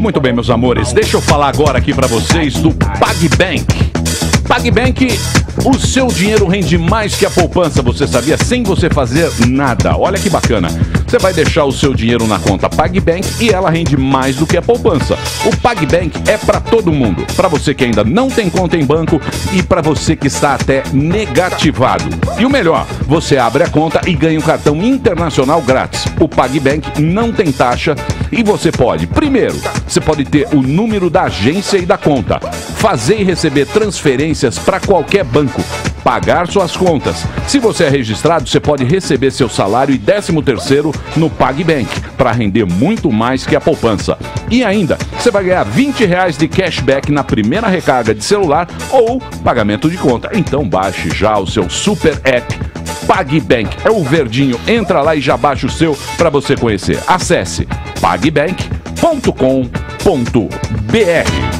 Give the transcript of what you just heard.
Muito bem, meus amores, deixa eu falar agora aqui para vocês do PagBank. PagBank, o seu dinheiro rende mais que a poupança, você sabia? Sem você fazer nada. Olha que bacana. Você vai deixar o seu dinheiro na conta PagBank e ela rende mais do que a poupança. O PagBank é para todo mundo, para você que ainda não tem conta em banco e para você que está até negativado. E o melhor, você abre a conta e ganha um cartão internacional grátis. O PagBank não tem taxa e você pode, primeiro, você pode ter o número da agência e da conta, fazer e receber transferências para qualquer banco, pagar suas contas. Se você é registrado, você pode receber seu salário e 13 terceiro no PagBank, para render muito mais que a poupança. E ainda, você vai ganhar 20 reais de cashback na primeira recarga de celular ou pagamento de conta. Então baixe já o seu super app PagBank. É o verdinho. Entra lá e já baixa o seu para você conhecer. Acesse pagbank.com.br.